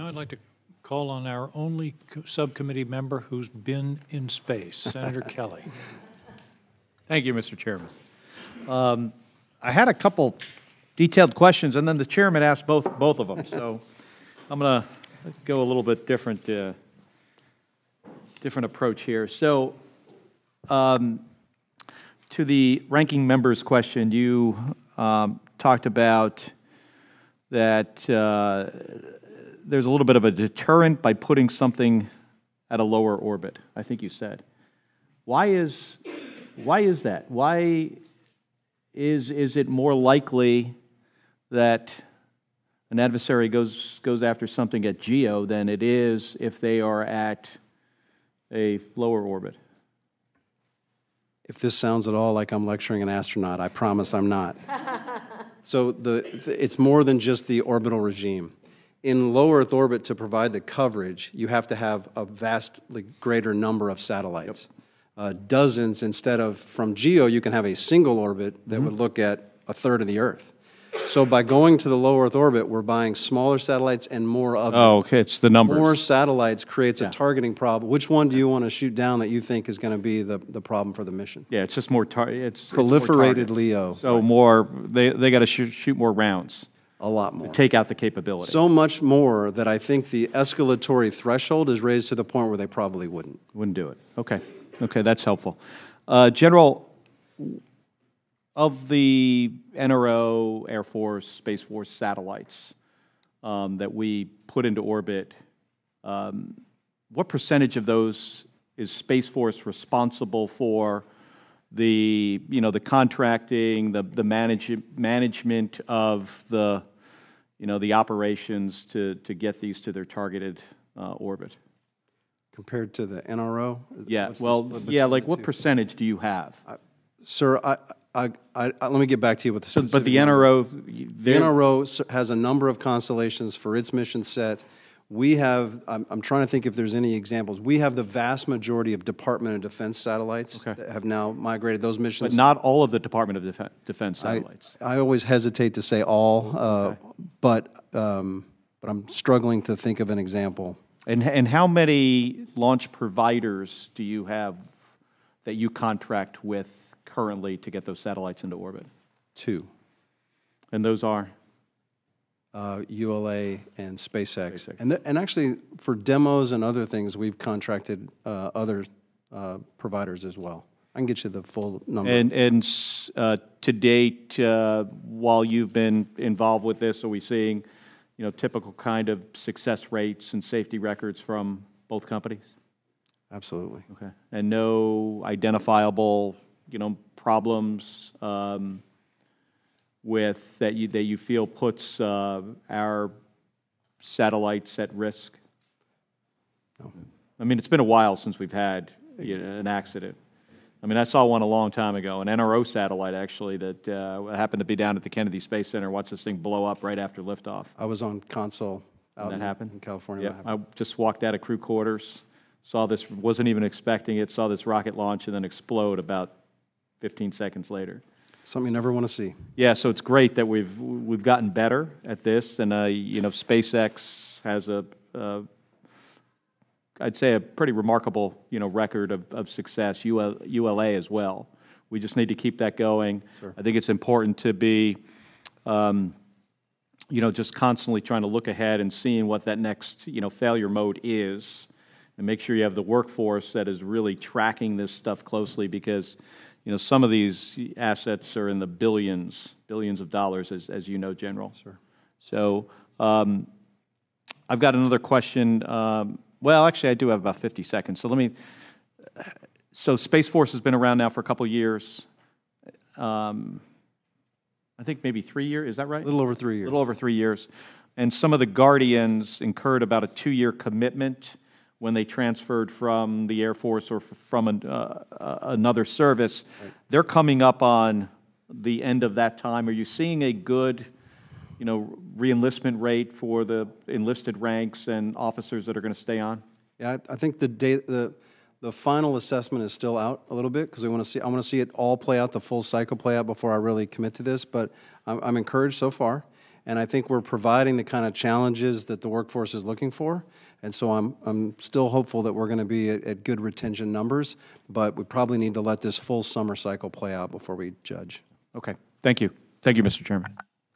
Now I'd like to call on our only co- subcommittee member who's been in space, Senator Kelly. Thank you, Mr. Chairman. Um, I had a couple detailed questions, and then the chairman asked both, both of them, so I'm going to go a little bit different, uh, different approach here. So, um, to the ranking member's question, you um, talked about that uh, there's a little bit of a deterrent by putting something at a lower orbit, I think you said. Why is, why is that? Why is, is it more likely that an adversary goes, goes after something at GEO than it is if they are at a lower orbit? If this sounds at all like I'm lecturing an astronaut, I promise I'm not. so the, it's more than just the orbital regime. In low Earth orbit, to provide the coverage, you have to have a vastly greater number of satellites. Uh, dozens instead of from GEO, you can have a single orbit that would look at a third of the Earth. So by going to the low Earth orbit, we're buying smaller satellites and more of them. Oh, okay, it's the numbers. More satellites creates Yeah. a targeting problem. Which one do you want to shoot down that you think is going to be the, the problem for the mission? Yeah, it's just more tar, it's. it's more Proliferated. LEO, So more, they, they gotta shoot, shoot more rounds, a lot more. take out the capability. So much more that I think the escalatory threshold is raised to the point where they probably wouldn't. Wouldn't do it. Okay, okay, that's helpful. Uh, General, of the NRO, Air Force, Space Force satellites um, that we put into orbit, um, what percentage of those is Space Force responsible for the, you know, the contracting, the, the manage, management of the, you know, the operations to, to get these to their targeted uh, orbit? Compared to the NRO? Yeah, well, yeah, like what percentage do you have? Sir, I, I, I, I- let me get back to you with the So, but the. NRO, The NRO has a number of constellations for its mission set. We have, I'm, I'm trying to think if there's any examples. We have the vast majority of Department of Defense satellites Okay. that have now migrated those missions. but not all of the Department of Defe- Defense I, satellites. I always hesitate to say all, uh, but, um, but I'm struggling to think of an example. And, and how many launch providers do you have that you contract with currently to get those satellites into orbit? Two, And those are? Uh, ULA and SpaceX. SpaceX. And, th- and actually, for demos and other things, we've contracted uh, other uh, providers as well. I can get you the full number. And, and uh, to date, uh, while you've been involved with this, are we seeing, you know, typical kind of success rates and safety records from both companies? Absolutely. Okay. And no identifiable, you know, problems um, with, that you, that you feel puts uh, our satellites at risk? No. I mean, it's been a while since we've had you know, an accident. I mean, I saw one a long time ago, an NRO satellite, actually, that uh, happened to be down at the Kennedy Space Center, watched this thing blow up right after liftoff. I was on console out that in, happened? in California. Yeah. I just walked out of crew quarters, saw this, wasn't even expecting it, saw this rocket launch and then explode about 15 seconds later. Something you never want to see. Yeah, so it's great that we've, we've gotten better at this, and, uh, you know, SpaceX has a, uh, I'd say a pretty remarkable, you know, record of, of success, UL, ULA as well. We just need to keep that going. I think it's important to be, um, you know, just constantly trying to look ahead and seeing what that next, you know, failure mode is, and make sure you have the workforce that is really tracking this stuff closely, because, you know, some of these assets are in the billions, billions of dollars, as, as you know, General. Sir. So, um, I've got another question. Um, well, actually, I do have about 50 seconds. So let me. So Space Force has been around now for a couple years. Um, I think maybe three years. Is that right? A little over three years. A little over three years. And some of the Guardians incurred about a two-year commitment when they transferred from the Air Force or from an, uh, uh, another service. They're coming up on the end of that time. Are you seeing a good, you know, reenlistment rate for the enlisted ranks and officers that are going to stay on? Yeah, I, I think the date, the, the final assessment is still out a little bit because we want to see, I want to see it all play out, the full cycle play out before I really commit to this. But I'm, I'm encouraged so far. And I think we're providing the kind of challenges that the workforce is looking for. And so I'm, I'm still hopeful that we're going to be at, at good retention numbers, but we probably need to let this full summer cycle play out before we judge. Okay, thank you. Thank you, Mr. Chairman.